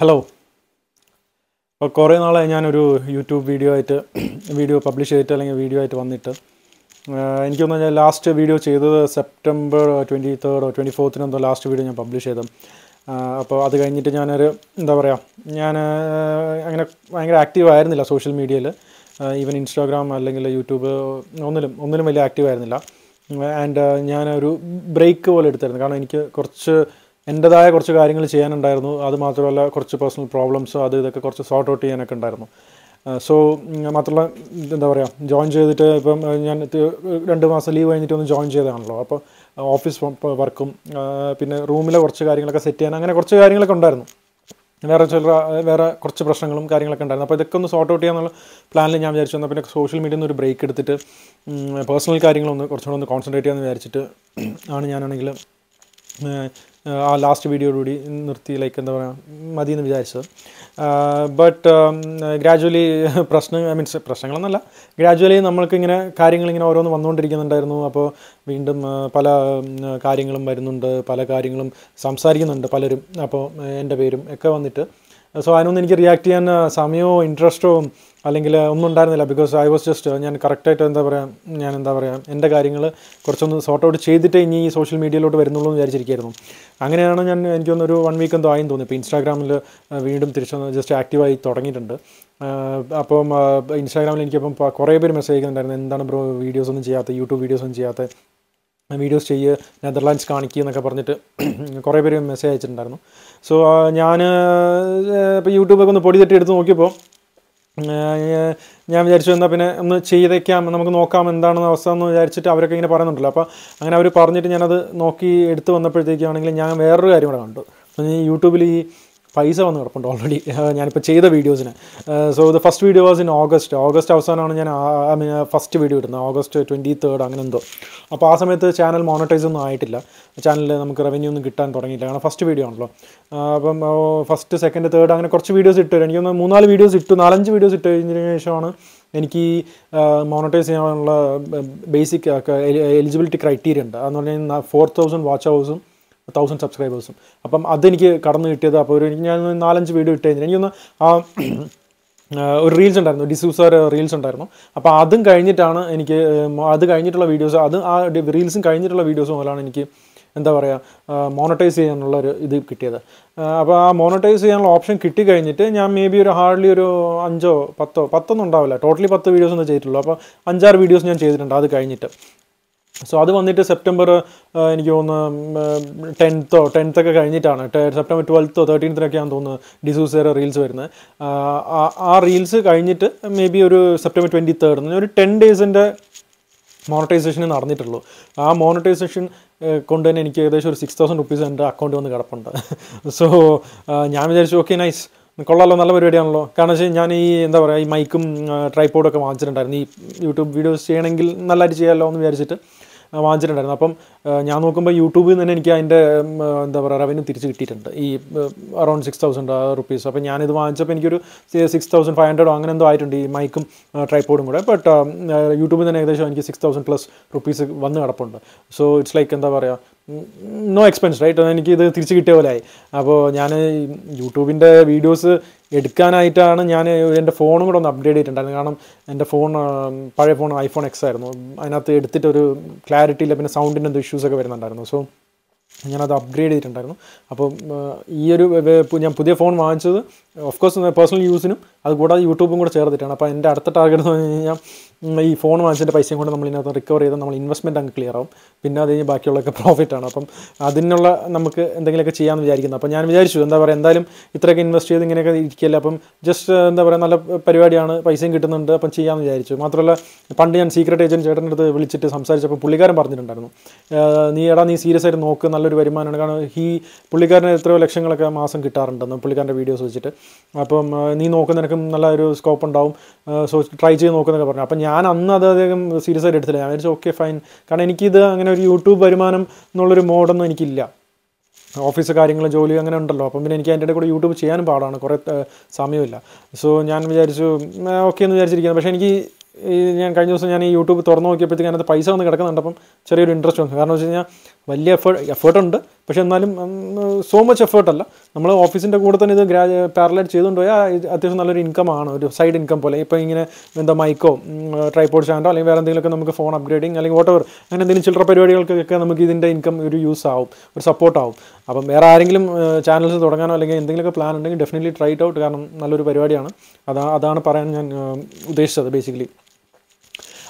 Hello ഇപ്പോൾ കുറേ നാളായി ഞാനൊരു യൂട്യൂബ് വീഡിയോ ആയിട്ട് വീഡിയോ പബ്ലിഷ് ചെയ്തിട്ട് അല്ലെങ്കിൽ വീഡിയോ ആയിട്ട് വന്നിട്ട്. എനിക്ക് തോന്നുന്നു ഞാൻ ലാസ്റ്റ് വീഡിയോ ചെയ്തത് സെപ്റ്റംബർ ട്വന്റി തേർഡോ ട്വന്റി ഫോർത്തിനോ എന്തോ ലാസ്റ്റ് വീഡിയോ ഞാൻ പബ്ലിഷ് ചെയ്തത്. അപ്പോൾ അത് കഴിഞ്ഞിട്ട് ഞാനൊരു എന്താ പറയുക ഞാൻ അങ്ങനെ ഭയങ്കര ആക്റ്റീവ് ആയിരുന്നില്ല സോഷ്യൽ മീഡിയയിൽ ഈവൻ ഇൻസ്റ്റാഗ്രാം അല്ലെങ്കിൽ യൂട്യൂബ് ഒന്നിലും ഒന്നിലും വലിയ ആക്റ്റീവ് ആയിരുന്നില്ല. ആൻഡ് ഞാനൊരു ബ്രേക്ക് പോലെ എടുത്തായിരുന്നു കാരണം എനിക്ക് കുറച്ച് എന്റെതായ കുറച്ച് കാര്യങ്ങൾ ചെയ്യാനുണ്ടായിരുന്നു. അത് മാത്രമല്ല കുറച്ച് പേഴ്സണൽ പ്രോബ്ലംസ് അത് ഇതൊക്കെ കുറച്ച് സോർട്ട് ഔട്ട് ചെയ്യാനൊക്കെ ഉണ്ടായിരുന്നു. സോ മാത്രമല്ല എന്താ പറയുക ജോയിൻ ചെയ്തിട്ട് ഇപ്പം ഞാൻ രണ്ട് മാസം ലീവ് കഴിഞ്ഞിട്ട് ഒന്ന് ജോയിൻ ചെയ്തതാണല്ലോ. അപ്പോൾ ഓഫീസ് വർക്കും പിന്നെ റൂമിലെ കുറച്ച് കാര്യങ്ങളൊക്കെ സെറ്റ് ചെയ്യാൻ അങ്ങനെ കുറച്ച് കാര്യങ്ങളൊക്കെ ഉണ്ടായിരുന്നു. വേറെ ചില വേറെ കുറച്ച് പ്രശ്നങ്ങളും കാര്യങ്ങളൊക്കെ ഉണ്ടായിരുന്നു. അപ്പോൾ ഇതൊക്കെ ഒന്ന് സോർട്ട് ഔട്ട് ചെയ്യാന്നുള്ള പ്ലാനിൽ ഞാൻ വിചാരിച്ചു. എന്നാൽ പിന്നെ സോഷ്യൽ മീഡിയയിൽ നിന്ന് ഒരു ബ്രേക്ക് എടുത്തിട്ട് പേഴ്സണൽ കാര്യങ്ങളൊന്ന് കുറച്ചുകൂടെ ഒന്ന് കോൺസെൻട്രേറ്റ് ചെയ്യാമെന്ന് വിചാരിച്ചിട്ട് ആണ് ഞാനാണെങ്കിൽ ആ ലാസ്റ്റ് വീഡിയോടുകൂടി നിർത്തി ലൈക്ക് എന്താ പറയുക മതി എന്ന് വിചാരിച്ചത് ബട്ട് ഗ്രാജുവലി പ്രശ്നം മീൻസ് പ്രശ്നങ്ങളൊന്നല്ല ഗ്രാജുവലി നമ്മൾക്ക് ഇങ്ങനെ കാര്യങ്ങൾ ഇങ്ങനെ ഓരോന്ന് വന്നുകൊണ്ടിരിക്കുന്നുണ്ടായിരുന്നു. അപ്പോൾ വീണ്ടും പല കാര്യങ്ങളും വരുന്നുണ്ട്. പല കാര്യങ്ങളും സംസാരിക്കുന്നുണ്ട് പലരും. അപ്പോൾ എന്റെ പേരും ഒക്കെ വന്നിട്ട്. സോ അതിനൊന്നും എനിക്ക് റിയാക്ട് ചെയ്യാൻ സമയമോ ഇൻട്രസ്റ്റോ അല്ലെങ്കിൽ ഒന്നും ഉണ്ടായിരുന്നില്ല. ബിക്കോസ് ഐ വാസ് ജസ്റ്റ് ഞാൻ കറക്റ്റായിട്ട് എന്താ പറയുക ഞാൻ എന്താ പറയുക എന്റെ കാര്യങ്ങൾ കുറച്ചൊന്ന് സോർട്ട് ഔട്ട് ചെയ്തിട്ട് ഇനി ഈ സോഷ്യൽ മീഡിയയിലോട്ട് വരുന്നുള്ളൂ എന്ന് വിചാരിച്ചിരിക്കുകയായിരുന്നു അങ്ങനെയാണ് ഞാൻ എനിക്കൊന്നൊരു വൺ വീക്ക് എന്തോ ആയെന്ന് തോന്നി ഇപ്പോൾ ഇൻസ്റ്റാഗ്രാമിൽ വീണ്ടും തിരിച്ചൊന്ന് ജസ്റ്റ് ആക്റ്റീവായി തുടങ്ങിയിട്ടുണ്ട്. അപ്പം ഇൻസ്റ്റാഗ്രാമിൽ എനിക്കപ്പം കുറേ പേര് മെസ്സേജ് അയക്കുന്നുണ്ടായിരുന്നു. എന്താണ് ബ്രോ വീഡിയോസ് ഒന്നും ചെയ്യാത്ത യൂട്യൂബ് വീഡിയോസ് ഒന്നും ചെയ്യാത്ത വീഡിയോസ് ചെയ്യുക നെതർലാൻഡ്സ് കാണിക്കുക എന്നൊക്കെ പറഞ്ഞിട്ട് കുറേ പേര് മെസ്സേജ് അയച്ചിട്ടുണ്ടായിരുന്നു. സോ ഞാൻ ഇപ്പോൾ യൂട്യൂബൊക്കെ ഒന്ന് പൊടി തട്ടി എടുത്ത് നോക്കിയപ്പോൾ ഞാൻ വിചാരിച്ചു എന്നാൽ പിന്നെ ഒന്ന് ചെയ്തേക്കാം നമുക്ക് നോക്കാം എന്താണെന്ന് അവസ്ഥ എന്ന് വിചാരിച്ചിട്ട് അവരൊക്കെ ഇങ്ങനെ പറയുന്നുണ്ടല്ലോ. അപ്പോൾ അങ്ങനെ അവർ പറഞ്ഞിട്ട് ഞാനത് നോക്കി എടുത്ത് വന്നപ്പോഴത്തേക്കാണെങ്കിൽ ഞാൻ വേറൊരു കാര്യം കൂടെ കണ്ടു. യൂട്യൂബിൽ ഈ പൈസ വന്ന് കിടപ്പുണ്ട് ഓൾറെഡി ഞാനിപ്പോൾ ചെയ്ത വീഡിയോസിന് so the first video was in August August അവസാനമാണ് ഞാൻ ഐ മീൻ ഫസ്റ്റ് വീഡിയോ ഇടുന്നത്. ഓഗസ്റ്റ് ട്വന്റി തേർഡ് അങ്ങനെ എന്തോ. അപ്പോൾ ആ സമയത്ത് ചാനൽ മോണിറ്റൈസ് ഒന്നും ആയിട്ടില്ല. ചാനലിൽ നമുക്ക് റവന്യൂ ഒന്നും കിട്ടാൻ തുടങ്ങിയില്ല. കാരണം ഫസ്റ്റ് വീഡിയോ ആണല്ലോ. അപ്പം ഫസ്റ്റ് സെക്കൻഡ് തേർഡ് അങ്ങനെ കുറച്ച് വീഡിയോസ് ഇട്ടു എനിക്ക് തോന്നുന്നു മൂന്നാൽ വീഡിയോസ് ഇട്ടു നാലഞ്ച് വീഡിയോസ് ഇട്ട് കഴിഞ്ഞതിന് ശേഷമാണ് എനിക്ക് മോണിറ്റൈസ് ചെയ്യാനുള്ള ബേസിക് എലിജിബിലിറ്റി ക്രൈറ്റീരിയ ഉണ്ട്. അതെന്ന് പറഞ്ഞാൽ ഫോർ തൗസൻഡ് വാച്ച് ഹവേഴ്സും തൗസൻഡ് സബ്സ്ക്രൈബേഴ്സും അപ്പം അതെനിക്ക് കടന്നു കിട്ടിയത് അപ്പോൾ ഒരു ഞാൻ നാലഞ്ച് വീഡിയോ ഇട്ട് കഴിഞ്ഞാൽ എനിക്കൊന്ന് ആ ഒരു റീൽസ് ഉണ്ടായിരുന്നു. ഡിസൂസർ റീൽസ് ഉണ്ടായിരുന്നു. അപ്പോൾ അതും കഴിഞ്ഞിട്ടാണ് എനിക്ക് അത് കഴിഞ്ഞിട്ടുള്ള വീഡിയോസ് അത് ആ റീൽസും കഴിഞ്ഞിട്ടുള്ള വീഡിയോസ് മുതലാണ് എനിക്ക് എന്താ പറയുക മോണറ്റൈസ് ചെയ്യാനുള്ള ഒരു ഇത് കിട്ടിയത്. അപ്പോൾ ആ മോണറ്റൈസ് ചെയ്യാനുള്ള ഓപ്ഷൻ കിട്ടി കഴിഞ്ഞിട്ട് ഞാൻ മേ ബി ഒരു ഹാർഡ്ലി ഒരു അഞ്ചോ പത്തോ പത്തൊന്നും ഉണ്ടാവില്ല. ടോട്ടലി പത്ത് വീഡിയോസ് ഒന്നും ചെയ്തിട്ടുള്ളൂ. അപ്പോൾ അഞ്ചാറ് വീഡിയോസ് ഞാൻ ചെയ്തിട്ടുണ്ട്. അത് കഴിഞ്ഞിട്ട്. സോ അത് വന്നിട്ട് സെപ്റ്റംബർ എനിക്ക് തോന്നുന്നു ടെൻത്തോ ടെൻത്തൊക്കെ കഴിഞ്ഞിട്ടാണ്. സെപ്റ്റംബർ ട്വൽത്തോ തേർട്ടീൻത്തിനൊക്കെയാണ് തോന്നുന്നത് ഡിസൂസേറെ റീൽസ് വരുന്നത്. ആ, റീൽസ് കഴിഞ്ഞിട്ട് മേ ബി ഒരു സെപ്റ്റംബർ ട്വന്റി തേർഡ് ഒരു ടെൻ ഡേയ്സിന്റെ മോണിറ്റൈസേഷൻ നടന്നിട്ടുള്ളൂ. ആ മോണിറ്റൈസേഷൻ കൊണ്ട് തന്നെ എനിക്ക് ഏകദേശം ഒരു സിക്സ് തൗസൻഡ് റുപ്പീസ് എന്റെ അക്കൗണ്ടിൽ വന്ന് കിടപ്പുണ്ട്. സോ ഞാൻ വിചാരിച്ചു ഓക്കെ നൈസ് കൊള്ളാലോ നല്ല പരിപാടിയാണല്ലോ. കാരണം വെച്ചാൽ ഞാൻ ഈ എന്താ പറയുക ഈ മൈക്കും ട്രൈപ്പോഡൊക്കെ വാങ്ങിച്ചിട്ടുണ്ടായിരുന്നു. ഈ യൂട്യൂബ് വീഡിയോസ് ചെയ്യണമെങ്കിൽ നല്ലതായിട്ട് ചെയ്യാമല്ലോ എന്ന് വിചാരിച്ചിട്ട്. വാങ്ങിച്ചിട്ടുണ്ടായിരുന്നു. അപ്പം ഞാൻ നോക്കുമ്പോൾ യൂട്യൂബിൽ നിന്ന് തന്നെ എനിക്ക് അതിന്റെ എന്താ പറയുക റവന്യൂ തിരിച്ച് കിട്ടിയിട്ടുണ്ട്. ഈ അറൗണ്ട് സിക്സ് തൗസൻഡ് റുപ്പീസ് അപ്പം ഞാനിത് വാങ്ങിച്ചപ്പോൾ എനിക്കൊരു സിക്സ് തൗസൻഡ് ഫൈവ് ഹൺഡ്രഡോ അങ്ങനെ എന്തോ ആയിട്ടുണ്ട് ഈ മൈക്കും ട്രൈപ്പോഡും കൂടെ. ബട്ട് യൂട്യൂബിൽ തന്നെ ഏകദേശം എനിക്ക് സിക്സ് തൗസൻഡ് പ്ലസ് റുപ്പീസ് വന്ന് കിടപ്പുണ്ട്. സോ ഇറ്റ്സ് ലൈക്ക് എന്താ പറയുക നോ എക്സ്പെൻസ് റൈറ്റ് എനിക്കിത് തിരിച്ച് കിട്ടിയ പോലെ ആയി. അപ്പോൾ ഞാൻ യൂട്യൂബിന്റെ വീഡിയോസ് എടുക്കാനായിട്ടാണ് ഞാൻ എന്റെ ഫോണും കൂടെ ഒന്ന് അപ്ഡേറ്റ് ചെയ്തിട്ടുണ്ടായിരുന്നു കാരണം എന്റെ ഫോൺ പഴയ ഫോൺ ഐഫോൺ എക്സ് ആയിരുന്നു. അതിനകത്ത് എടുത്തിട്ട് ഒരു ക്ലാരിറ്റി ഇല്ല. പിന്നെ സൗണ്ടിന്റെ എന്തോ ഇഷ്യൂസൊക്കെ വരുന്നുണ്ടായിരുന്നു. സോ ഞാനത് അപ്ഗ്രേഡ് ചെയ്തിട്ടുണ്ടായിരുന്നു. അപ്പോൾ ഈ ഒരു ഞാൻ പുതിയ ഫോൺ വാങ്ങിച്ചത് ഓഫ് കോഴ്സ് പേഴ്സണൽ യൂസിനും അതുകൂടാതെ യൂട്യൂബും കൂടെ ചേർത്തിട്ടാണ്. അപ്പോൾ എന്റെ അടുത്ത ടാർഗറ്റ് എന്ന് പറഞ്ഞു കഴിഞ്ഞാൽ ഈ ഫോൺ വാങ്ങിച്ചതിന്റെ പൈസയും കൊണ്ട് നമ്മൾ ഇതിനകത്ത് റിക്കവർ ചെയ്ത് നമ്മൾ ഇൻവെസ്റ്റ്മെന്റ് അങ്ങ് ക്ലിയർ ആവും. പിന്നെ അത് കഴിഞ്ഞ് ബാക്കിയുള്ളതൊക്കെ ആണ്. അപ്പം അതിനുള്ള നമുക്ക് എന്തെങ്കിലുമൊക്കെ ചെയ്യാമെന്ന് വിചാരിക്കുന്നു. അപ്പം ഞാൻ വിചാരിച്ചു എന്താ പറയുക എന്തായാലും ഇത്രയൊക്കെ ഇൻവെസ്റ്റ് ചെയ്ത് ഇങ്ങനെയൊക്കെ ഇരിക്കില്ല അപ്പം ജസ്റ്റ് എന്താ പറയുക നല്ല പരിപാടിയാണ് പൈസയും കിട്ടുന്നുണ്ട് അപ്പം ചെയ്യാമെന്ന് വിചാരിച്ചു. മാത്രമല്ല പണ്ട് ഞാൻ സീക്രട്ട് ഏജന്റ് ചേട്ടന്റെ അടുത്ത് വിളിച്ചിട്ട് സംസാരിച്ചപ്പോൾ പുള്ളിക്കാരൻ പറഞ്ഞിട്ടുണ്ടായിരുന്നു. "ഏഹ് നീ എടാ നീ സീരിയസ് ആയിട്ട് നോക്ക് നല്ലൊരു വരുമാനമാണ്. കാരണം ഈ പുള്ളിക്കാരന് എത്രയോ ലക്ഷങ്ങളൊക്കെ മാസം കിട്ടാറുണ്ടെന്ന് പുള്ളിക്കാരന്റെ വീഡിയോസ് വെച്ചിട്ട്. അപ്പം നീ നോക്കുന്ന നിനക്കും നല്ല ഒരു സ്കോപ്പ് ഉണ്ടാവും സോ ട്രൈ ചെയ്ത് നോക്കുന്നൊക്കെ പറഞ്ഞു. അപ്പം ഞാൻ അന്ന് അത് അധികം സീരിയസ് ആയിട്ട് എടുത്തില്ല. ഞാൻ വിചാരിച്ചു ഓക്കെ ഫൈൻ കാരണം എനിക്കിത് അങ്ങനെ ഒരു യൂട്യൂബ് വരുമാനം എന്നുള്ളൊരു മോഡൊന്നും എനിക്കില്ല. ഓഫീസ് കാര്യങ്ങൾ ജോലി അങ്ങനെ ഉണ്ടല്ലോ. അപ്പം പിന്നെ എനിക്ക് അതിന്റെ കൂടെ യൂട്യൂബ് ചെയ്യാനും പാടാണ്. കുറേ സമയമില്ല. സോ ഞാൻ വിചാരിച്ചു ഓക്കെ എന്ന് വിചാരിച്ചിരിക്കുന്നത് പക്ഷേ എനിക്ക് ഈ ഞാൻ കഴിഞ്ഞ ദിവസം ഞാൻ ഈ യൂട്യൂബ് തുറന്നു നോക്കിയപ്പോഴത്തേക്ക് അതിനകത്ത് പൈസ വന്ന് കിടക്കുന്നുണ്ട്. അപ്പം ചെറിയൊരു ഇൻട്രസ്റ്റ് വന്നു. കാരണം വെച്ച് കഴിഞ്ഞാൽ വലിയ എഫേർട്ട് എഫേർട്ടുണ്ട് പക്ഷെ എന്നാലും സോ മച്ച് എഫേർട്ടല്ല നമ്മൾ ഓഫീസിന്റെ കൂടെ തന്നെ ഇത് ഗ്രാ പാരലൈറ്റ് ചെയ്തുകൊണ്ട് പോയാൽ അത്യാവശ്യം നല്ലൊരു ഇൻകം ആണ്. ഒരു സൈഡ് ഇൻകം പോലെ. ഇപ്പോൾ ഇങ്ങനെ എന്താ മൈക്കോ ട്രൈപോഡ് സ്റ്റാൻഡോ അല്ലെങ്കിൽ വേറെ എന്തെങ്കിലുമൊക്കെ നമുക്ക് ഫോൺ അപ്ഗ്രേഡിങ് അല്ലെങ്കിൽ വോട്ടവർ അങ്ങനെ എന്തെങ്കിലും ചില്ലറ പരിപാടികൾക്കൊക്കെ നമുക്ക് ഇതിന്റെ ഇൻകം ഒരു യൂസ് ആവും ഒരു സപ്പോർട്ട് ആവും. അപ്പം വേറെ ആരെങ്കിലും ചാനൽസ് തുടങ്ങാനോ അല്ലെങ്കിൽ എന്തെങ്കിലുമൊക്കെ പ്ലാൻ ഉണ്ടെങ്കിൽ ഡെഫിനറ്റ്ലി ട്രൈ ഔട്ട് കാരണം നല്ലൊരു പരിപാടിയാണ്. അതാ അതാണ് പറയാൻ ഞാൻ ഉദ്ദേശിച്ചത് ബേസിക്കലി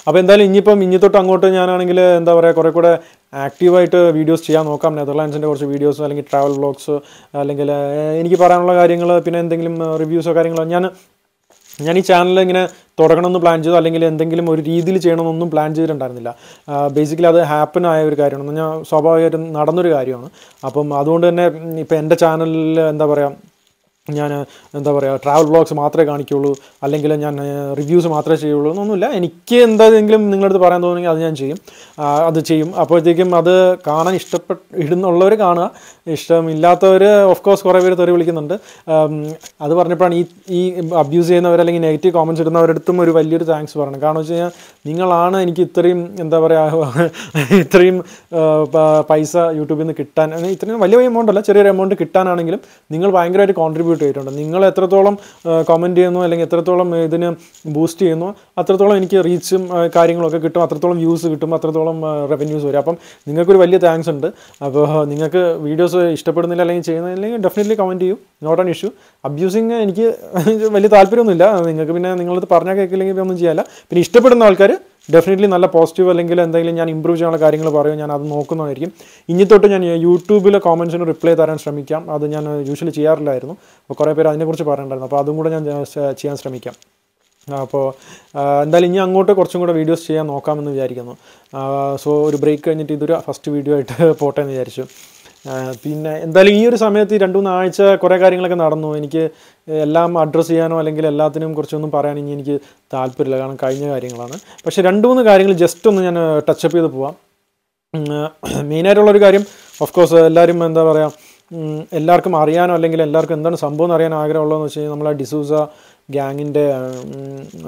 അപ്പോൾ എന്തായാലും ഇനിയിപ്പം ഇനി തൊട്ട് അങ്ങോട്ട് ഞാനാണെങ്കിൽ എന്താ പറയുക കുറേ കൂടെ ആക്റ്റീവായിട്ട് വീഡിയോസ് ചെയ്യാൻ നോക്കാം. നെതർലാൻഡ്സിന്റെ കുറച്ച് വീഡിയോസ് അല്ലെങ്കിൽ ട്രാവൽ വ്ളോഗ്സ് അല്ലെങ്കിൽ എനിക്ക് പറയാനുള്ള കാര്യങ്ങൾ പിന്നെ എന്തെങ്കിലും റിവ്യൂസോ കാര്യങ്ങളോ ഞാൻ ഞാൻ ഈ ചാനൽ ഇങ്ങനെ തുടങ്ങണമെന്ന് പ്ലാൻ ചെയ്തു അല്ലെങ്കിൽ എന്തെങ്കിലും ഒരു രീതിയിൽ ചെയ്യണമെന്നൊന്നും പ്ലാൻ ചെയ്തിട്ടുണ്ടായിരുന്നില്ല. ബേസിക്കലി അത് ഹാപ്പൻ ആയ ഒരു കാര്യമാണ്. ഞാൻ സ്വാഭാവികമായിട്ടും നടന്നൊരു കാര്യമാണ്. അപ്പം അതുകൊണ്ട് തന്നെ ഇപ്പം എന്റെ ചാനലിൽ എന്താ പറയുക ഞാൻ എന്താ പറയുക ട്രാവൽ വ്ളോഗ്സ് മാത്രമേ കാണിക്കുള്ളൂ അല്ലെങ്കിൽ ഞാൻ റിവ്യൂസ് മാത്രമേ ചെയ്യുള്ളൂ എന്നൊന്നുമില്ല. എനിക്ക് എന്തെങ്കിലും നിങ്ങളുടെ അടുത്ത് പറയാൻ തോന്നുമെങ്കിൽ അത് ഞാൻ ചെയ്യും. അത് ചെയ്യും. അപ്പോഴത്തേക്കും അത് കാണാൻ ഇഷ്ടപ്പെട്ട് ഇടുന്നുള്ളവർ കാണുക. ഇഷ്ടമില്ലാത്തവർ ഓഫ് കോഴ്സ് കുറേ പേര് തെറി വിളിക്കുന്നുണ്ട്. അത് പറഞ്ഞപ്പോഴാണ് ഈ ഈ അബ്യൂസ് ചെയ്യുന്നവർ അല്ലെങ്കിൽ നെഗറ്റീവ് കോമൻസ് ഇടുന്നവരടുത്തും ഒരു വലിയൊരു താങ്ക്സ് പറയണം കാരണം വെച്ച് കഴിഞ്ഞാൽ നിങ്ങളാണ് എനിക്ക് ഇത്രയും എന്താ പറയുക ഇത്രയും പൈസ യൂട്യൂബിൽ നിന്ന് കിട്ടാൻ ഇത്രയും വലിയ എമൗണ്ട് അല്ല ചെറിയൊരു എമൗണ്ട് കിട്ടാനാണെങ്കിലും നിങ്ങൾ ഭയങ്കരമായിട്ട് കോൺട്രിബ്യൂട്ട് ചെയ്തിട്ടുണ്ട്. നിങ്ങൾ എത്രത്തോളം കമന്റ് ചെയ്യുന്നു അല്ലെങ്കിൽ എത്രത്തോളം ഇതിന് ബൂസ്റ്റ് ചെയ്യുന്നു അത്രത്തോളം എനിക്ക് റീച്ചും കാര്യങ്ങളൊക്കെ കിട്ടും അത്രത്തോളം വ്യൂസ് കിട്ടും അത്രത്തോളം റവന്യൂസ് വരും. അപ്പം നിങ്ങൾക്കൊരു വലിയ താങ്ക്സ് ഉണ്ട്. അപ്പോൾ നിങ്ങൾക്ക് വീഡിയോസ് ഇഷ്ടപ്പെടുന്നില്ല അല്ലെങ്കിൽ ചെയ്യുന്നില്ലെങ്കിൽ ഡെഫിനറ്റ്ലി കമന്റ് ചെയ്യും. നോട്ട് ആൻ ഇഷ്യൂ അബ്യൂസിങ് എനിക്ക് വലിയ താല്പര്യമൊന്നുമില്ല. നിങ്ങൾക്ക് പിന്നെ നിങ്ങളത് പറഞ്ഞാൽ കേൾക്കില്ലെങ്കിൽ ഒന്നും ചെയ്യാല്ല പിന്നെ ഇഷ്ടപ്പെടുന്ന ആൾക്കാർ ഡെഫിനറ്റ്ലി നല്ല പോസിറ്റീവ് അല്ലെങ്കിൽ എന്തെങ്കിലും ഞാൻ ഇമ്പ്രൂവ് ചെയ്യാനുള്ള കാര്യങ്ങൾ പറയും ഞാൻ അത് നോക്കുന്നതായിരിക്കും. ഇനി തൊട്ട് ഞാൻ യൂട്യൂബിലെ കോമൻസിന് റിപ്ലൈ തരാൻ ശ്രമിക്കാം. അത് ഞാൻ യൂഷ്വലി ചെയ്യാറില്ലായിരുന്നു. അപ്പോൾ കുറേ പേര് അതിനെക്കുറിച്ച് പറയണ്ടായിരുന്നു അപ്പോൾ അതും കൂടെ ഞാൻ ചെയ്യാൻ ശ്രമിക്കാം. അപ്പോൾ എന്തായാലും ഇനി അങ്ങോട്ട് കുറച്ചും കൂടെ വീഡിയോസ് ചെയ്യാൻ നോക്കാമെന്ന് വിചാരിക്കുന്നു. സോ ഒരു ബ്രേക്ക് കഴിഞ്ഞിട്ട് ഇതൊരു ഫസ്റ്റ് വീഡിയോ ആയിട്ട് പോട്ടെ എന്ന് വിചാരിച്ചു. പിന്നെ എന്തായാലും ഈ ഒരു സമയത്ത് ഈ രണ്ട് മൂന്ന് ആഴ്ച കുറേ കാര്യങ്ങളൊക്കെ നടന്നു. എനിക്ക് എല്ലാം അഡ്രസ്സ് ചെയ്യാനോ അല്ലെങ്കിൽ എല്ലാത്തിനും കുറച്ചൊന്നും പറയാൻ ഇനി എനിക്ക് താല്പര്യമില്ല. കാരണം കഴിഞ്ഞ കാര്യങ്ങളാണ്. പക്ഷേ രണ്ട് മൂന്ന് കാര്യങ്ങൾ ജസ്റ്റ് ഒന്ന് ഞാൻ ടച്ചപ്പ് ചെയ്ത് പോവാം. മെയിനായിട്ടുള്ളൊരു കാര്യം ഓഫ് കോഴ്സ് എല്ലാവരും എന്താ പറയുക എല്ലാവർക്കും അറിയാനോ അല്ലെങ്കിൽ എല്ലാവർക്കും എന്താണ് സംഭവം എന്ന് അറിയാൻ ആഗ്രഹമുള്ളതെന്ന് വെച്ച് കഴിഞ്ഞാൽ നമ്മളെ ഡിസൂസ ഗ്യാങ്ങിന്റെ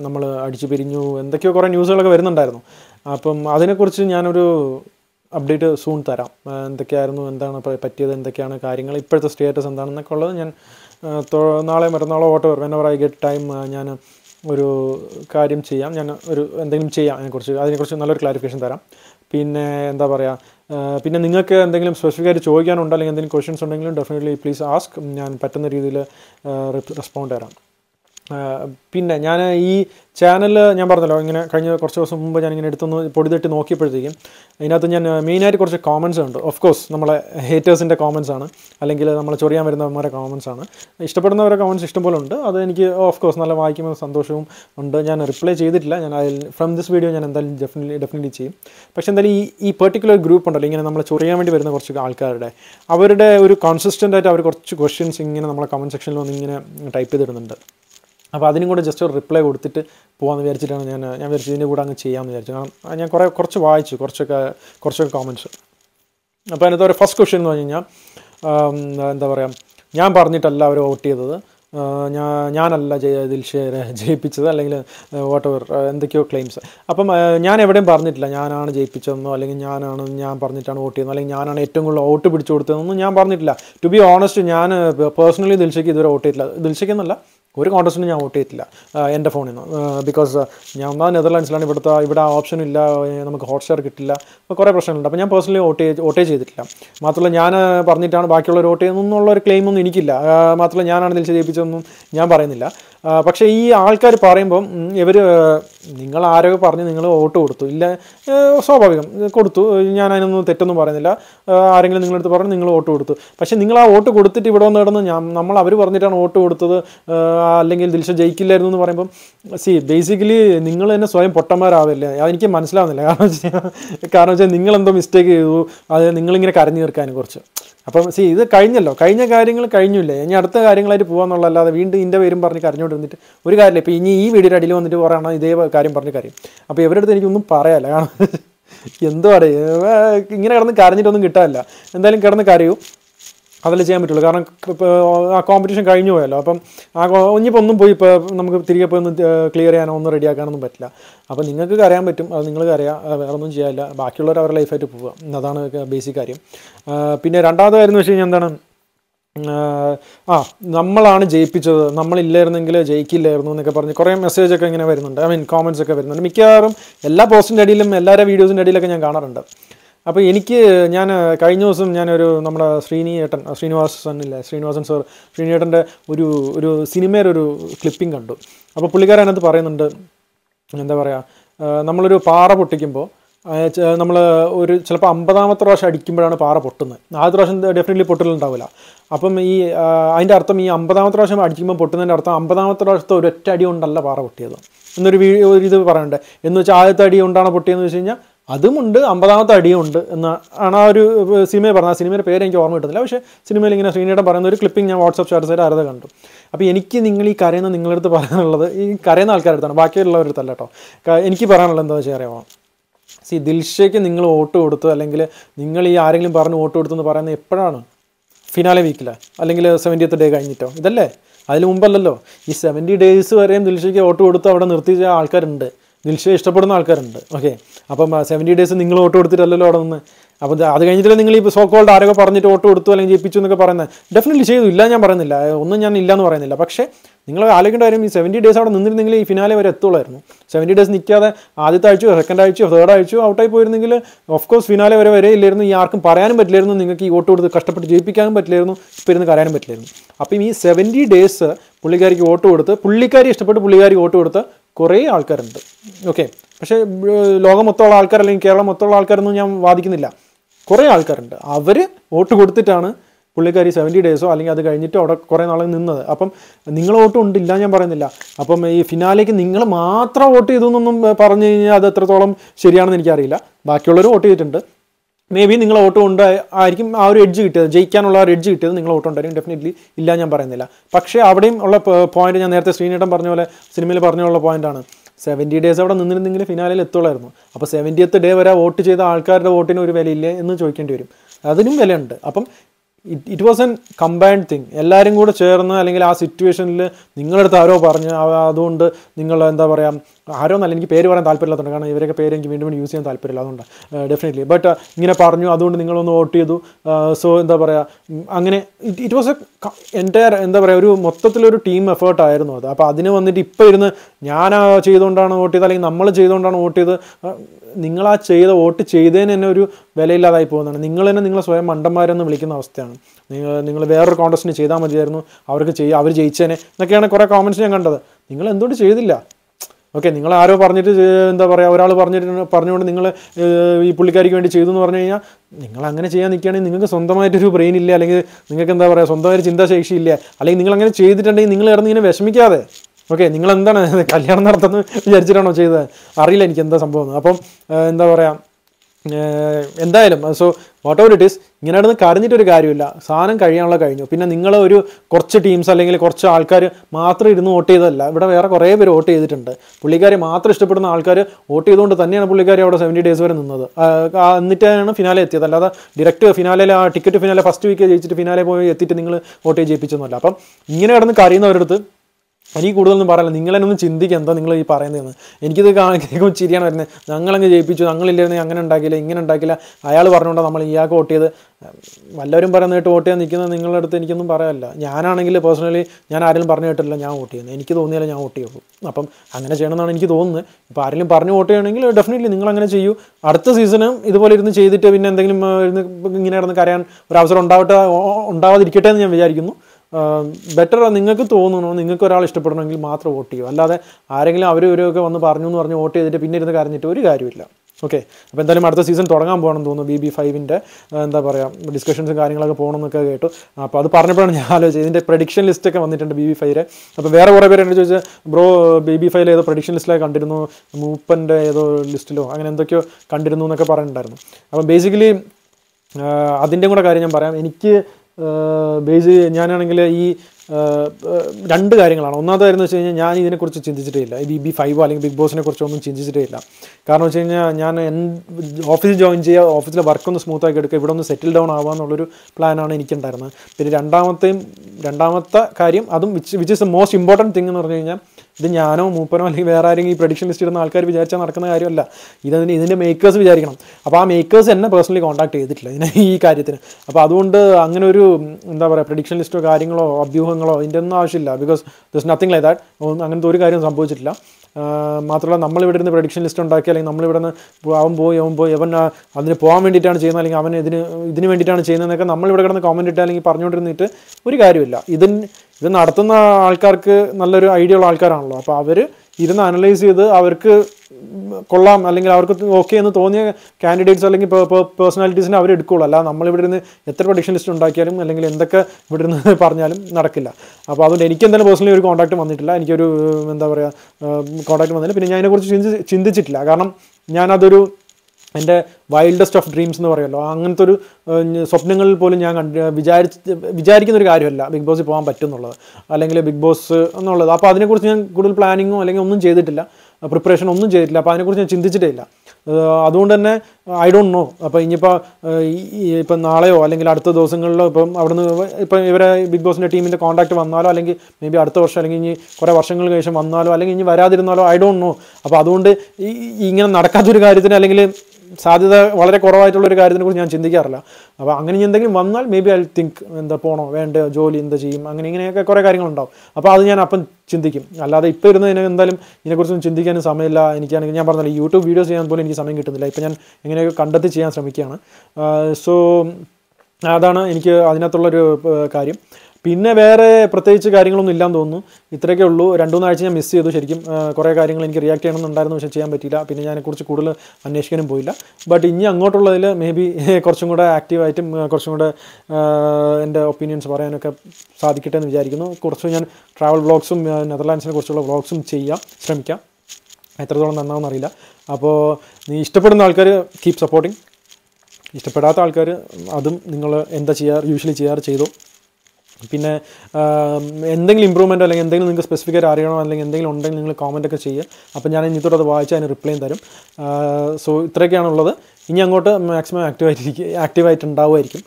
നമ്മൾ അടിച്ചു പിരിഞ്ഞു എന്തൊക്കെയോ കുറേ ന്യൂസുകളൊക്കെ വരുന്നുണ്ടായിരുന്നു. അപ്പം അതിനെക്കുറിച്ച് ഞാനൊരു അപ്ഡേറ്റ് സൂൺ തരാം. എന്തൊക്കെയായിരുന്നു എന്താണ് പറ്റിയത് എന്തൊക്കെയാണ് കാര്യങ്ങൾ ഇപ്പോഴത്തെ സ്റ്റേറ്റസ് എന്താണെന്നൊക്കെ ഉള്ളത് ഞാൻ നാളെ മറ്റന്നാളോ ഓട്ടോ whenever I get time ഞാൻ ഒരു കാര്യം ചെയ്യാം. ഞാൻ ഒരു എന്തെങ്കിലും ചെയ്യാം അതിനെക്കുറിച്ച്. അതിനെക്കുറിച്ച് നല്ലൊരു ക്ലാരിഫിക്കേഷൻ തരാം. പിന്നെ എന്താ പറയുക പിന്നെ നിങ്ങൾക്ക് എന്തെങ്കിലും സ്പെസിഫിക് ആയിട്ട് ചോദിക്കാനുണ്ടോ അല്ലെങ്കിൽ എന്തെങ്കിലും ക്വസ്റ്റ്യൻസ് ഉണ്ടെങ്കിലും ഡെഫിനറ്റ്ലി പ്ലീസ് ആസ്ക് ഞാൻ പറ്റുന്ന രീതിയിൽ റെസ്പോണ്ട് തരാം. പിന്നെ ഞാൻ ഈ ചാനൽ ഞാൻ പറഞ്ഞല്ലോ ഇങ്ങനെ കഴിഞ്ഞ കുറച്ച് ദിവസം മുമ്പ് ഞാൻ ഇങ്ങനെ എടുത്തൊന്ന് പൊടി തട്ടി നോക്കിയപ്പോഴത്തേക്കും അതിനകത്ത് ഞാൻ മെയിനായിട്ട് കുറച്ച് കോമൻസ് ഉണ്ട്. ഓഫ് കോഴ്സ് നമ്മളെ ഹേറ്റേഴ്സിന്റെ കോമൻസ് ആണ്. അല്ലെങ്കിൽ നമ്മൾ ചൊറിയാൻ വരുന്നവന്മാരെ കോമൻസ് ആണ്. ഇഷ്ടപ്പെടുന്നവരെ കോമൻസ് ഇഷ്ടംപോലെ ഉണ്ട്. അത് എനിക്ക് ഓഫ് കോഴ്സ് നല്ല വായിക്കുമ്പോൾ സന്തോഷവും ഉണ്ട്. ഞാൻ റിപ്ലൈ ചെയ്തിട്ടില്ല. ഞാൻ അതിൽ ഫ്രം ദിസ് വീഡിയോ ഞാൻ എന്തായാലും ഡെഫിനറ്റ്ലി ഡെഫിനറ്റ്ലി ചെയ്യും. പക്ഷേ എന്തായാലും ഈ ഈ പെർട്ടിക്കുലർ ഗ്രൂപ്പ് ഉണ്ടല്ലോ ഇങ്ങനെ നമ്മളെ ചൊറിയാൻ വേണ്ടി വരുന്ന കുറച്ച് ആൾക്കാരുടെ അവരുടെ ഒരു കോൺസിസ്റ്റന്റായിട്ട് അവർ കുറച്ച് ക്വസ്റ്റ്യൻസ് ഇങ്ങനെ നമ്മളെ കമന്റ് സെക്ഷനിൽ വന്ന് ഇങ്ങനെ ടൈപ്പ് ചെയ്തിടുന്നുണ്ട്. അപ്പോൾ അതിനും കൂടെ ജസ്റ്റ് ഒരു റിപ്ലൈ കൊടുത്തിട്ട് പോകാമെന്ന് വിചാരിച്ചിട്ടാണ് ഞാൻ ഞാൻ വിചാരിച്ചു ഇതിന്റെ കൂടെ അങ്ങ് ചെയ്യാമെന്ന് വിചാരിച്ചു കാരണം ഞാൻ കുറേ കുറച്ച് വായിച്ചു കുറച്ചൊക്കെ കുറച്ചൊക്കെ കോമൻസ് അപ്പോൾ അതിനകത്ത് ഒരു ഫസ്റ്റ് ക്വസ്റ്റ്യൻ എന്ന് പറഞ്ഞു കഴിഞ്ഞാൽ എന്താ പറയുക ഞാൻ പറഞ്ഞിട്ടല്ല അവർ വോട്ട് ചെയ്തത്. ഞാൻ ഞാനല്ല ദിൽഷയെ ജയിപ്പിച്ചത് അല്ലെങ്കിൽ വാട്ട് എവർ എന്തൊക്കെയോ ക്ലെയിംസ് അപ്പം ഞാൻ എവിടെയും പറഞ്ഞിട്ടില്ല ഞാനാണ് ജയിപ്പിച്ചതെന്നോ അല്ലെങ്കിൽ ഞാനാണ് ഞാൻ പറഞ്ഞിട്ടാണ് വോട്ട് ചെയ്യുന്നത് അല്ലെങ്കിൽ ഞാനാണ് ഏറ്റവും കൂടുതൽ വോട്ട് പിടിച്ചു കൊടുത്തതെന്നൊന്നും ഞാൻ പറഞ്ഞിട്ടില്ല. ടു ബി ഓണസ്റ്റ് ഞാൻ പേഴ്സണലി ദിൽഷയ്ക്ക് ഇതുവരെ വോട്ട് ചെയ്തിട്ടില്ല. ദിൽഷയ്ക്ക് എന്നല്ല ഒരു കോൺടസ്റ്റിന് ഞാൻ വോട്ട് ചെയ്തിട്ടില്ല. എന്റെ ഫോണിൽ നിന്ന് ബിക്കോസ് ഞാൻ ഒന്നാമത് നെതർലാൻഡ്സിലാണ് ഇവിടുത്തെ ഇവിടെ ആ ഓപ്ഷൻ ഇല്ല നമുക്ക് ഹോട്ട്സ്റ്റാർ കിട്ടില്ല. അപ്പോൾ കുറേ പ്രശ്നങ്ങളുണ്ട്. അപ്പോൾ ഞാൻ പേഴ്സണലി വോട്ട് ചെയ്ത് വോട്ടേ ചെയ്തിട്ടില്ല. മാത്രമല്ല ഞാൻ പറഞ്ഞിട്ടാണ് ബാക്കിയുള്ളവർ വോട്ട് ചെയ്യുന്നുള്ള ഒരു ക്ലെയിമൊന്നും എനിക്കില്ല. മാത്രമല്ല ഞാനാണ് ദിൽഷ ജയിപ്പിച്ചതൊന്നും ഞാൻ പറയുന്നില്ല. പക്ഷേ ഈ ആൾക്കാർ പറയുമ്പം ഇവർ നിങ്ങൾ ആരോ പറഞ്ഞ് നിങ്ങൾ വോട്ട് കൊടുത്തു? ഇല്ല സ്വാഭാവികം. കൊടുത്തു. ഞാൻ അതിനൊന്നും തെറ്റൊന്നും പറയുന്നില്ല. ആരെങ്കിലും നിങ്ങളെടുത്ത് പറഞ്ഞു നിങ്ങൾ വോട്ട് കൊടുത്തു. പക്ഷേ നിങ്ങൾ ആ വോട്ട് കൊടുത്തിട്ട് ഇവിടെ വന്ന് കിടന്ന് ഞാൻ നമ്മൾ അവർ പറഞ്ഞിട്ടാണ് വോട്ട് കൊടുത്തത്. അല്ലെങ്കിൽ ദിൽഷ ജയിക്കില്ലായിരുന്നു എന്ന് പറയുമ്പോൾ സി ബേസിക്കലി നിങ്ങൾ തന്നെ സ്വയം പൊട്ടന്മാരാവില്ലേ? അതെനിക്ക് മനസ്സിലാവുന്നില്ല. കാരണം വെച്ച് കഴിഞ്ഞാൽ കാരണം വെച്ചാൽ നിങ്ങളെന്തോ മിസ്റ്റേക്ക് ചെയ്തു. അത് നിങ്ങളിങ്ങനെ കരഞ്ഞു തീർക്കാനും കുറച്ച്. അപ്പം സി ഇത് കഴിഞ്ഞല്ലോ. കഴിഞ്ഞ കാര്യങ്ങൾ കഴിഞ്ഞില്ലേ? ഇനി അടുത്ത കാര്യങ്ങളായിട്ട് പോകാമെന്നുള്ളതല്ലാതെ വീണ്ടും ഇതിന്റെ പേരും പറഞ്ഞ് കരഞ്ഞുകൊണ്ടിരുന്നിട്ട് ഒരു കാര്യമില്ല. ഇപ്പോൾ ഇനി ഈ വീടിന്റെ അടിയിൽ വന്നിട്ട് പറയണം ഇതേ കാര്യം പറഞ്ഞ് കാര്യം. അപ്പോൾ ഇവരുടെ അടുത്ത് എനിക്കൊന്നും പറയാല്ല കാരണം എന്തുവാടേ? ഇങ്ങനെ കിടന്ന് കരഞ്ഞിട്ടൊന്നും കിട്ടാനില്ല. എന്തായാലും കിടന്ന് കരയൂ. അതല്ലേ ചെയ്യാൻ പറ്റുള്ളൂ. കാരണം ഇപ്പോൾ ആ കോമ്പറ്റീഷൻ കഴിഞ്ഞു പോയല്ലോ. അപ്പം ആ ഇനിയിപ്പോൾ ഒന്നും പോയി ഇപ്പോൾ നമുക്ക് തിരികെ പോയി ഒന്ന് ക്ലിയർ ചെയ്യാനോ ഒന്നും റെഡി ആക്കാനൊന്നും പറ്റില്ല. അപ്പോൾ നിങ്ങൾക്ക് കരയാൻ പറ്റും. അത് നിങ്ങൾ കരയാം വേറെ ഒന്നും ചെയ്യാനില്ല. ബാക്കിയുള്ളവർ അവരുടെ ലൈഫായിട്ട് പോവുക. അതാണ് ബേസിക് കാര്യം. പിന്നെ രണ്ടാമത്തെ കാര്യം എന്ന് വെച്ച് കഴിഞ്ഞാൽ എന്താണ്? ആ നമ്മളാണ് ജയിപ്പിച്ചത്. നമ്മളില്ലായിരുന്നെങ്കിൽ ജയിക്കില്ലായിരുന്നു എന്നൊക്കെ പറഞ്ഞ് കുറേ മെസ്സേജ് ഒക്കെ ഇങ്ങനെ വരുന്നുണ്ട്. ഐ മീൻ കോമൻസ് ഒക്കെ വരുന്നുണ്ട്. മിക്കവാറും എല്ലാ പോസ്റ്റിന്റെ അടിയിലും എല്ലാവരുടെ വീഡിയോസിന്റെ അടിയിലൊക്കെ ഞാൻ കാണാറുണ്ട്. അപ്പോൾ എനിക്ക് ഞാൻ കഴിഞ്ഞ ദിവസം ഞാനൊരു നമ്മുടെ ശ്രീനി ഏട്ടൻ ശ്രീനിവാസൻ ഇല്ലേ ശ്രീനിവാസൻ ശ്രീനി ശ്രീനിയേട്ടന്റെ ഒരു ഒരു സിനിമയുടെ ഒരു ക്ലിപ്പിംഗ് കണ്ടു. അപ്പോൾ പുള്ളിക്കാരൻ അതിനകത്ത് പറയുന്നുണ്ട് എന്താ പറയുക നമ്മളൊരു പാറ പൊട്ടിക്കുമ്പോൾ നമ്മൾ ഒരു ചിലപ്പോൾ അമ്പതാമത്തെ പ്രാവശ്യം അടിക്കുമ്പോഴാണ് പാറ പൊട്ടുന്നത്. ആദ്യത്തെ പ്രാവശ്യം ഡെഫിനറ്റ്ലി പൊട്ടലുണ്ടാവില്ല. അപ്പം ഈ അതിന്റെ അർത്ഥം ഈ അമ്പതാമത്തെ പ്രാവശ്യം അടിക്കുമ്പോൾ പൊട്ടുന്നതിന്റെ അർത്ഥം അമ്പതാമത്തെ പ്രാവശ്യത്തെ ഒരൊറ്റ അടി കൊണ്ടല്ല പാറ പൊട്ടിയത്. എന്നൊരു വീ ഒരു ഇത് പറയുന്നുണ്ട്. എന്ന് വെച്ചാൽ ആദ്യത്തെ അടി കൊണ്ടാണ് പൊട്ടിയതെന്ന് വെച്ച് കഴിഞ്ഞാൽ അതുമുണ്ട് അമ്പതാമത്തെ അടിയുണ്ട് എന്ന് ആണ് ആ ഒരു സിനിമയിൽ പറഞ്ഞത്. ആ സിനിമയുടെ പേര് എനിക്ക് ഓർമ്മ കിട്ടുന്നില്ല പക്ഷേ സിനിമയിൽ ഇങ്ങനെ ശ്രീനിയുടെ പറയുന്ന ഒരു ക്ലിപ്പിംഗ് ഞാൻ വാട്സപ്പ് സ്റ്റാറ്റസിൽ ആരത് കണ്ടു. അപ്പോൾ എനിക്ക് നിങ്ങൾ ഈ കരയുന്ന നിങ്ങളടുത്ത് പറയാനുള്ളത് ഈ കരയുന്ന ആൾക്കാരടുത്താണ്. ബാക്കിയുള്ളവരുടെ അടുത്തല്ല കേട്ടോ എനിക്ക് പറയാനുള്ളത് എന്താ വെച്ചാൽ അറിയാമോ? സി ദിൽഷയ്ക്ക് നിങ്ങൾ വോട്ട് കൊടുത്തു അല്ലെങ്കിൽ നിങ്ങൾ ഈ ആരെങ്കിലും പറഞ്ഞ് വോട്ട് കൊടുത്തു എന്ന് പറയുന്നത് എപ്പോഴാണ്? ഫിനാലെ വീക്കില? അല്ലെങ്കിൽ സെവന്റിയത്ത് ഡേ കഴിഞ്ഞിട്ടോ? ഇതല്ലേ? അതിന് മുമ്പല്ലല്ലോ. ഈ സെവന്റി ഡേയ്സ് വരെയും ദിൽഷയ്ക്ക് വോട്ട് കൊടുത്ത് അവിടെ നിർത്തിച്ച ആൾക്കാരുണ്ട്. ദിൽഷയെ ഇഷ്ടപ്പെടുന്ന ആൾക്കാരുണ്ട്. ഓക്കെ അപ്പം സെവന്റി ഡേയ്സ് നിങ്ങൾ വോട്ട് കൊടുത്തിട്ടല്ലല്ലോ അവിടെ നിന്ന്. അപ്പം അത് കഴിഞ്ഞിട്ട് നിങ്ങൾ ഈ കോൾഡ് ആരൊക്കെ പറഞ്ഞിട്ട് വോട്ട് കൊടുത്തു അല്ലെങ്കിൽ ജയിപ്പിച്ചു എന്നൊക്കെ പറയുന്നത്? ഡെഫിനറ്റ്ലി ചെയ്തു. ഇല്ല ഞാൻ പറയുന്നില്ല. ഒന്നും ഞാൻ ഇല്ല എന്ന് പറയുന്നില്ല. പക്ഷേ നിങ്ങൾ ആലോചിക്കേണ്ട കാര്യം ഈ സെവന്റി ഡേയ്സ് അവിടെ നിന്നിരുന്നെങ്കിൽ ഈ ഫിനാലെ വരെ എത്തുള്ളായിരുന്നു. സെവന്റി ഡേയ്സ് നിൽക്കാതെ ആദ്യത്തെ ആഴ്ചയോ സെക്കൻഡ് ആഴ്ചയോ തേർഡ് ആഴ്ചയോ ഔട്ടായി പോയിരുന്നെങ്കിൽ ഓഫ് കോഴ്സ് ഫിനാലെ വരെ വരെ ഇല്ലായിരുന്നു. ഈ ആർക്കും പറയാനും പറ്റില്ലായിരുന്നു. നിങ്ങൾക്ക് ഈ വോട്ട് കൊടുത്ത് കഷ്ടപ്പെട്ട് ജയിപ്പിക്കാനും പറ്റില്ലായിരുന്നു. ഇപ്പോൾ ഇരുന്ന് കരയാനും പറ്റില്ലായിരുന്നു. അപ്പം ഈ സെവന്റി ഡേയ്സ് പുള്ളിക്കാരിക്ക് വോട്ട് കൊടുത്ത് പുള്ളിക്കാരി ഇഷ്ടപ്പെട്ട് പുള്ളിക്കാരി വോട്ട് കൊടുത്ത് കുറേ ആൾക്കാരുണ്ട്. ഓക്കെ പക്ഷേ ലോകം മൊത്തമുള്ള ആൾക്കാർ അല്ലെങ്കിൽ കേരളം മൊത്തമുള്ള ആൾക്കാരൊന്നും ഞാൻ വാദിക്കുന്നില്ല. കുറേ ആൾക്കാരുണ്ട്. അവർ വോട്ട് കൊടുത്തിട്ടാണ് പുള്ളിക്കാരി സെവന്റി ഡേയ്സോ അല്ലെങ്കിൽ അത് കഴിഞ്ഞിട്ട് അവിടെ കുറേ നാൾ നിന്നത്. അപ്പം നിങ്ങൾ വോട്ട് ഉണ്ടില്ല ഞാൻ പറയുന്നില്ല. അപ്പം ഈ ഫിനാലേക്ക് നിങ്ങൾ മാത്രം വോട്ട് ചെയ്തു എന്നൊന്നും പറഞ്ഞു കഴിഞ്ഞാൽ അത് എത്രത്തോളം ശരിയാണെന്ന് എനിക്കറിയില്ല. ബാക്കിയുള്ളവർ വോട്ട് ചെയ്തിട്ടുണ്ട്. മേ ബി നിങ്ങൾ ഓട്ടോ ഉണ്ട് ആയിരിക്കും ആ ഒരു എഡ്ജ് കിട്ടിയത്. ജയിക്കാനുള്ള ഒരു എഡ്ജ് കിട്ടിയത് നിങ്ങൾ ഓട്ടോ ഉണ്ടായിരിക്കും ഡെഫിനറ്റ്ലി ഇല്ല ഞാൻ പറയുന്നില്ല. പക്ഷേ അവിടെയും ഉള്ള പോയിന്റ് ഞാൻ നേരത്തെ ശ്രീനേട്ടൻ പറഞ്ഞ പോലെ സിനിമയിൽ പറഞ്ഞുള്ള പോയിന്റാണ് സെവന്റി ഡേയ്സ് അവിടെ നിന്നിരുന്നെങ്കിൽ ഫിനാലിൽ എത്തുള്ളായിരുന്നു. അപ്പോൾ സെവന്റിയത്ത് ഡേ വരെ വോട്ട് ചെയ്ത ആൾക്കാരുടെ വോട്ടിന് ഒരു വിലയില്ലേ എന്ന് ചോദിക്കേണ്ടി വരും. അതിനും വിലയുണ്ട്. അപ്പം it was an combined thing എല്ലാവരും കൂടെ ചേർന്ന് അല്ലെങ്കിൽ ആ സിറ്റുവേഷനിൽ നിങ്ങളടുത്ത് ആരോ പറഞ്ഞ് അതുകൊണ്ട് നിങ്ങൾ എന്താ പറയുക ആരോ എന്നല്ല എനിക്ക് പേര് പറയാൻ താല്പര്യമില്ലാത്തതുകൊണ്ട് കാരണം ഇവരൊക്കെ പേര് എനിക്ക് വീണ്ടും യൂസ് ചെയ്യാൻ താല്പര്യമില്ല അതുകൊണ്ട്. ഡെഫിനറ്റ്ലി ബട്ട് ഇങ്ങനെ പറഞ്ഞു അതുകൊണ്ട് നിങ്ങളൊന്ന് വോട്ട് ചെയ്തു. സോ എന്താ പറയുക അങ്ങനെ ഇറ്റ് വാസ് എ എന്റെ എന്താ പറയുക ഒരു മൊത്തത്തിലൊരു ടീം എഫേർട്ടായിരുന്നു അത്. അപ്പോൾ അതിന് വന്നിട്ട് ഇപ്പോൾ ഇരുന്ന് ഞാൻ ചെയ്തുകൊണ്ടാണ് വോട്ട് ചെയ്തത് അല്ലെങ്കിൽ നമ്മൾ ചെയ്തുകൊണ്ടാണ് വോട്ട് ചെയ്ത് നിങ്ങൾ ആ ചെയ്ത വോട്ട് ചെയ്തതിന് തന്നെ ഒരു വിലയില്ലാതായി പോകുന്നതാണ്. നിങ്ങൾ തന്നെ നിങ്ങളെ സ്വയം മണ്ടന്മാരെന്ന് വിളിക്കുന്ന അവസ്ഥയാണ്. നിങ്ങൾ നിങ്ങൾ വേറൊരു കോൺടസ്റ്റിന് ചെയ്താൽ മതിയായിരുന്നു. അവർക്ക് ചെയ്യുക അവർ ജയിച്ചേനെ. എന്നൊക്കെയാണ് കുറേ കോമൻസ് ഞാൻ കണ്ടത്. നിങ്ങൾ എന്തുകൊണ്ട് ചെയ്തില്ല? ഓക്കെ നിങ്ങൾ ആരോ പറഞ്ഞിട്ട് എന്താ പറയുക ഒരാൾ പറഞ്ഞിട്ട് പറഞ്ഞുകൊണ്ട് നിങ്ങൾ ഈ പുള്ളിക്കാരിക്ക് വേണ്ടി ചെയ്തു എന്ന് പറഞ്ഞു കഴിഞ്ഞാൽ നിങ്ങൾ അങ്ങനെ ചെയ്യാൻ നിൽക്കുകയാണെങ്കിൽ നിങ്ങൾക്ക് സ്വന്തമായിട്ടൊരു ബ്രെയിൻ ഇല്ല അല്ലെങ്കിൽ നിങ്ങൾക്ക് എന്താ പറയുക സ്വന്തമായൊരു ചിന്താശേഷി ഇല്ല അല്ലെങ്കിൽ നിങ്ങൾ അങ്ങനെ ചെയ്തിട്ടുണ്ടെങ്കിൽ നിങ്ങൾ കിടന്ന് ഇങ്ങനെ വിഷമിക്കാതെ ഓക്കെ നിങ്ങൾ എന്താണ് കല്യാണം നടത്തുന്നത് വിചാരിച്ചിട്ടാണോ ചെയ്തത് അറിയില്ല എനിക്ക് എന്താ സംഭവം. അപ്പം എന്താ പറയുക എന്തായാലും so whatever it is ഇങ്ങനെ നടന്ന് കരഞ്ഞിട്ടൊരു കാര്യമില്ല. സാധനം കഴിയാനുള്ള കഴിഞ്ഞു. പിന്നെ നിങ്ങൾ ഒരു കുറച്ച് ടീംസ് അല്ലെങ്കിൽ കുറച്ച് ആൾക്കാർ മാത്രം ഇരുന്ന് വോട്ട് ചെയ്തതല്ല. ഇവിടെ വേറെ കുറേ പേര് വോട്ട് ചെയ്തിട്ടുണ്ട്. പുള്ളിക്കാരെ മാത്രം ഇഷ്ടപ്പെടുന്ന ആൾക്കാർ വോട്ട് ചെയ്തുകൊണ്ട് തന്നെയാണ് പുള്ളിക്കാരി അവിടെ സെവന്റി ഡേയ്സ് വരെ നിന്നത്. എന്നിട്ടാണ് ഫിനാലെ എത്തിയത്. അല്ലാതെ ഡയറക്റ്റ് ഫിനാലെ ആ ടിക്കറ്റ് ഫിനാലെ ഫസ്റ്റ് വീക്ക് ജയിച്ചിട്ട് ഫിനാലെ പോയി എത്തിയിട്ട് നിങ്ങൾ വോട്ട് ചെയ്ത് ജയിപ്പിച്ചൊന്നുമല്ല അപ്പം ഇങ്ങനെ കിടന്ന് കരയുന്നവരടുത്ത് എനിക്ക് കൂടുതലൊന്നും പറയില്ല ഒന്ന് ചിന്തിക്കുക എന്താ നിങ്ങൾ ഈ പറയുന്നതെന്ന്. എനിക്കിത് കേൾക്കുമ്പോൾ ചിരിയാണ് വരുന്നത്. ഞങ്ങളങ്ങ് ജയിപ്പിച്ചു ഞങ്ങളില്ലായിരുന്നു അങ്ങനെ ഉണ്ടാക്കിയില്ല ഇങ്ങനെ ഉണ്ടാക്കില്ല അയാൾ പറഞ്ഞുകൊണ്ടാണ് നമ്മൾ ഇയാൾക്ക് വോട്ട് ചെയ്ത് വല്ലവരും പറയുന്നതായിട്ട് വോട്ട് ചെയ്യാൻ നിൽക്കുന്നത് നിങ്ങളുടെ അടുത്ത് എനിക്കൊന്നും പറയാനില്ല. ഞാനാണെങ്കിൽ പേഴ്സണലി ഞാൻ ആരെങ്കിലും പറഞ്ഞു കേട്ടില്ല ഞാൻ വോട്ട് ചെയ്യുന്നത്. എനിക്ക് തോന്നിയാലേ ഞാൻ വോട്ട് ചെയ്യുള്ളൂ. അപ്പം അങ്ങനെ ചെയ്യണമെന്നാണ് എനിക്ക് തോന്നുന്നത്. ഇപ്പോൾ ആരെങ്കിലും പറഞ്ഞു വോട്ട് ചെയ്യണമെങ്കിൽ ഡെഫിനറ്റ്ലി നിങ്ങൾ അങ്ങനെ ചെയ്യൂ. അടുത്ത സീസണും ഇതുപോലെ ഇരുന്ന് ചെയ്തിട്ട് പിന്നെ എന്തെങ്കിലും ഇരുന്ന് ഇങ്ങനെ കിടന്ന് കരയാൻ ഒരു അവസരം ഉണ്ടാവട്ടെ ഉണ്ടാവാതിരിക്കട്ടെ എന്ന് ഞാൻ വിചാരിക്കുന്നു. ബെറ്റർ നിങ്ങൾക്ക് തോന്നണോ നിങ്ങൾക്ക് ഒരാൾ ഇഷ്ടപ്പെടണമെങ്കിൽ മാത്രം വോട്ട് ചെയ്യൂ അല്ലാതെ ആരെങ്കിലും അവർ ഇവരൊക്കെ വന്ന് പറഞ്ഞു എന്ന് പറഞ്ഞ് വോട്ട് ചെയ്തിട്ട് പിന്നെ ഇരുന്ന് കരഞ്ഞിട്ട് ഒരു കാര്യമില്ല ഓക്കെ അപ്പോൾ എന്തായാലും അടുത്ത സീസൺ തുടങ്ങാൻ പോകണം തോന്നുന്നു ബി ബി ഫൈവിന്റെ എന്താ പറയുക ഡിസ്കഷൻസും കാര്യങ്ങളൊക്കെ പോകണമെന്നൊക്കെ കേട്ടു. അപ്പോൾ അത് പറഞ്ഞപ്പോഴാണ് ഞാൻ ആലോചിച്ചത്. ഇതിന്റെ പ്രഡിക്ഷൻ ലിസ്റ്റൊക്കെ വന്നിട്ടുണ്ട് ബി ബി ഫൈവ് അപ്പോൾ വേറെ കുറേ പേര് എന്നോട് ചോദിച്ചാൽ ബ്രോ ബി ബി ഫൈവിൽ ഏതോ പ്രഡിക്ഷൻ ലിസ്റ്റിലൊക്കെ കണ്ടിരുന്നു? മൂപ്പന്റെ ഏതോ ലിസ്റ്റിലോ അങ്ങനെ എന്തൊക്കെയോ കണ്ടിരുന്നു എന്നൊക്കെ പറയുന്നുണ്ടായിരുന്നു അപ്പം ബേസിക്കലി അതിന്റെ കൂടെ കാര്യം ഞാൻ പറയാം. എനിക്ക് ബേസ് ഞാനാണെങ്കിൽ ഈ രണ്ട് കാര്യങ്ങളാണ്. ഒന്നാമതായിരുന്നു വെച്ച് കഴിഞ്ഞാൽ ഞാൻ ഇതിനെക്കുറിച്ച് ചിന്തിച്ചിട്ടേ ഇല്ല ബി ബി ഫൈവോ അല്ലെങ്കിൽ ബിഗ് ബോസിനെ കുറിച്ചൊന്നും ചിന്തിച്ചിട്ടേ ഇല്ല കാരണം വെച്ച് കഴിഞ്ഞാൽ ഞാൻ എൻ ഓഫീസിൽ ജോയിൻ ചെയ്യുക ഓഫീസിലെ വർക്ക് ഒന്ന് സ്മൂത്ത് ആക്കി എടുക്കുക ഇവിടെ ഒന്ന് സെറ്റിൽ ഡൗൺ ആവുക എന്നുള്ളൊരു പ്ലാനാണ് എനിക്കുണ്ടായിരുന്നത്. പിന്നെ രണ്ടാമത്തെയും രണ്ടാമത്തെ കാര്യം അതും which which is the most important thing എന്ന് പറഞ്ഞു കഴിഞ്ഞാൽ ഇത് ഞാനോ മൂപ്പനോ അല്ലെങ്കിൽ വേറെ ആരെങ്കിലും ഈ പ്രഡിക്ഷൻ ലിസ്റ്റ് ഇടുന്ന ആൾക്കാർ വിചാരിച്ചാൽ നടക്കുന്ന കാര്യമല്ല. ഇതിന് ഇതിന്റെ മേക്കേഴ്സ് വിചാരിക്കണം. അപ്പോൾ ആ മേക്കേഴ്സ് എന്നെ പേഴ്സണലി കോൺടാക്ട് ചെയ്തിട്ടില്ല ഇതിനെ ഈ കാര്യത്തിന്. അപ്പോൾ അതുകൊണ്ട് അങ്ങനെ ഒരു എന്താ പറയുക പ്രഡിക്ഷൻ ലിസ്റ്റോ കാര്യങ്ങളോ അഭ്യൂഹങ്ങളോ ഇതിന്റെ ഒന്നും ആവശ്യമില്ല. Because this nothing like that അങ്ങനത്തെ ഒരു കാര്യം സംഭവിച്ചിട്ടില്ല. മാത്രമല്ല നമ്മളിവിടെ ഇരുന്ന് പ്രഡിക്ഷൻ ലിസ്റ്റ് ഉണ്ടാക്കി അല്ലെങ്കിൽ നമ്മളിവിടെ നിന്ന് അവൻ പോയി അവൻ പോയി അവൻ അതിന് പോകാൻ വേണ്ടിയിട്ടാണ് ചെയ്യുന്നത് അല്ലെങ്കിൽ അവൻ ഇതിന് ഇതിന് വേണ്ടിയിട്ടാണ് ചെയ്യുന്നതെന്നൊക്കെ നമ്മളിവിടെ കിടന്ന് കമന്റ് ഇട്ട് അല്ലെങ്കിൽ പറഞ്ഞുകൊണ്ടിരുന്നിട്ട് ഒരു കാര്യമില്ല. ഇതിന് ഇത് നടത്തുന്ന ആൾക്കാർക്ക് നല്ലൊരു ഐഡിയ ഉള്ള ആൾക്കാരാണല്ലോ. അപ്പോൾ അവർ ഇരുന്ന് അനലൈസ് ചെയ്ത് അവർക്ക് കൊള്ളാം അല്ലെങ്കിൽ അവർക്ക് ഓക്കെ എന്ന് തോന്നിയ കാൻഡിഡേറ്റ്സ് അല്ലെങ്കിൽ പേഴ്സണാലിറ്റീസിനെ അവർ എടുക്കുകയുള്ളൂ അല്ല നമ്മളിവിടെ ഇരുന്ന് എത്ര പ്രൊഡിക്ഷൻ ലിസ്റ്റ് ഉണ്ടാക്കിയാലും അല്ലെങ്കിൽ എന്തൊക്കെ ഇവിടെ ഇരുന്ന് പറഞ്ഞാലും നടക്കില്ല. അപ്പോൾ അതുകൊണ്ട് എനിക്ക് എന്തായാലും പേഴ്സണലി ഒരു കോൺടാക്റ്റ് വന്നിട്ടില്ല. എനിക്കൊരു എന്താ പറയുക കോൺടാക്ട് വന്നില്ല. പിന്നെ ഞാൻ അതിനെക്കുറിച്ച് ചിന്തി ചിന്തിച്ചിട്ടില്ല. കാരണം ഞാനതൊരു എന്റെ വൈൽഡസ്റ്റ് ഓഫ് ഡ്രീംസ് എന്ന് പറയുമല്ലോ. അങ്ങനത്തെ ഒരു സ്വപ്നങ്ങളിൽ പോലും ഞാൻ കണ്ട് വിചാരിച്ച് വിചാരിക്കുന്ന ഒരു കാര്യമല്ല ബിഗ് ബോസിൽ പോകാൻ പറ്റും എന്നുള്ളത് അല്ലെങ്കിൽ ബിഗ് ബോസ് എന്നുള്ളത്. അപ്പോൾ അതിനെക്കുറിച്ച് ഞാൻ കൂടുതൽ പ്ലാനിങ്ങോ അല്ലെങ്കിൽ ഒന്നും ചെയ്തിട്ടില്ല. പ്രിപ്പറേഷൻ ഒന്നും ചെയ്തിട്ടില്ല. അപ്പോൾ അതിനെക്കുറിച്ച് ഞാൻ ചിന്തിച്ചിട്ടേ ഇല്ല അതുകൊണ്ട് തന്നെ ഐ ഡോണ്ട് നോ അപ്പോൾ ഇനിയിപ്പോൾ ഇപ്പം നാളെയോ അല്ലെങ്കിൽ അടുത്ത ദിവസങ്ങളിലോ ഇപ്പം അവിടുന്ന് ഇപ്പം ഇവരെ ബിഗ് ബോസിന്റെ ടീമിന്റെ കോൺടാക്ട് വന്നാലോ അല്ലെങ്കിൽ മേ ബി അടുത്ത വർഷം അല്ലെങ്കിൽ ഇനി കുറേ വർഷങ്ങൾക്ക് ശേഷം വന്നാലോ അല്ലെങ്കിൽ ഇനി വരാതിരുന്നാലോ ഐ ഡോണ്ട് നോ അപ്പോൾ അതുകൊണ്ട് ഇങ്ങനെ നടക്കാത്തൊരു കാര്യത്തിന് അല്ലെങ്കിൽ സാധ്യത വളരെ കുറവായിട്ടുള്ള ഒരു കാര്യത്തിനെ കുറിച്ച് ഞാൻ ചിന്തിക്കാറില്ല. അപ്പോൾ അങ്ങനെ എന്തെങ്കിലും വന്നാൽ മേ ബി ഐ തിങ്ക് എന്താ പോണോ വേണ്ട ജോലി എന്താ ചെയ്യും അങ്ങനെ ഇങ്ങനെയൊക്കെ കുറേ കാര്യങ്ങളുണ്ടാവും. അപ്പോൾ അത് ഞാൻ അപ്പം ചിന്തിക്കും. അല്ലാതെ ഇപ്പോൾ ഇരുന്ന് എന്തായാലും ഇതിനെക്കുറിച്ചൊന്നും ചിന്തിക്കാനും സമയമില്ല. എനിക്കാണെങ്കിൽ ഞാൻ പറഞ്ഞില്ല യൂട്യൂബ് വീഡിയോസ് ചെയ്യാൻ പോലും എനിക്ക് സമയം കിട്ടുന്നില്ല. ഇപ്പോൾ ഞാൻ എങ്ങനെയൊക്കെ കണ്ടെത്തി ചെയ്യാൻ ശ്രമിക്കുകയാണ്. സോ അതാണ് എനിക്ക് അതിനകത്തുള്ളൊരു കാര്യം. പിന്നെ വേറെ പ്രത്യേകിച്ച് കാര്യങ്ങളൊന്നും ഇല്ലാന്ന് തോന്നുന്നു. ഇത്രയൊക്കെ ഉള്ളൂ. രണ്ട് മൂന്നാഴ്ച ഞാൻ മിസ് ചെയ്തു ശരിക്കും. കുറേ കാര്യങ്ങൾ എനിക്ക് റിയാക്ട് ചെയ്യണമെന്നുണ്ടായിരുന്നു. പക്ഷേ ചെയ്യാൻ പറ്റിയില്ല. പിന്നെ ഞാനെക്കുറിച്ച് കൂടുതൽ അന്വേഷിക്കാനും പോയില്ല. ബട്ട് ഇനി അങ്ങോട്ടുള്ളതിൽ മേ ബി കുറച്ചും കൂടെ ആക്റ്റീവായിട്ടും കുറച്ചും കൂടെ എന്റെ ഒപ്പീനിയൻസ് പറയാനൊക്കെ സാധിക്കട്ടെ എന്ന് വിചാരിക്കുന്നു. കുറച്ച് ഞാൻ ട്രാവൽ വ്ളോഗ്സും നെതർലാൻഡ്സിനെ കുറിച്ചുള്ള വ്ളോഗ്സും ചെയ്യാം. ശ്രമിക്കാം. എത്രത്തോളം നന്നാവും അറിയില്ല. അപ്പോൾ നീ ഇഷ്ടപ്പെടുന്ന ആൾക്കാർ കീപ് സപ്പോർട്ടിങ് ഇഷ്ടപ്പെടാത്ത ആൾക്കാർ അതും നിങ്ങൾ എന്താ ചെയ്യാറ് യൂഷ്വലി ചെയ്യാറ് ചെയ്തോ? പിന്നെ എന്തെങ്കിലും ഇമ്പ്രൂവ്മെന്റ് അല്ലെങ്കിൽ എന്തെങ്കിലും നിങ്ങൾക്ക് സ്പെസിഫിക് ആയിട്ട് അറിയണോ അല്ലെങ്കിൽ എന്തെങ്കിലും ഉണ്ടെങ്കിൽ നിങ്ങൾ കോമന്റ് ഒക്കെ ചെയ്യുക. അപ്പോൾ ഞാൻ ഇനി തൊട്ട് അത് വായിച്ച് അതിന് റിപ്ലൈയും തരും. സോ ഇത്രയൊക്കെയാണുള്ളത്. ഇനി അങ്ങോട്ട് മാക്സിമം ആക്റ്റീവായിട്ടിരിക്കും ആക്റ്റീവായിട്ട് ഉണ്ടാവുമായിരിക്കും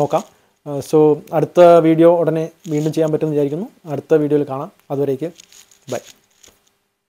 നോക്കാം. സോ അടുത്ത വീഡിയോ ഉടനെ വീണ്ടും ചെയ്യാൻ പറ്റുമെന്ന് വിചാരിക്കുന്നു. അടുത്ത വീഡിയോയിൽ കാണാം. അതുവരേക്ക് ബൈ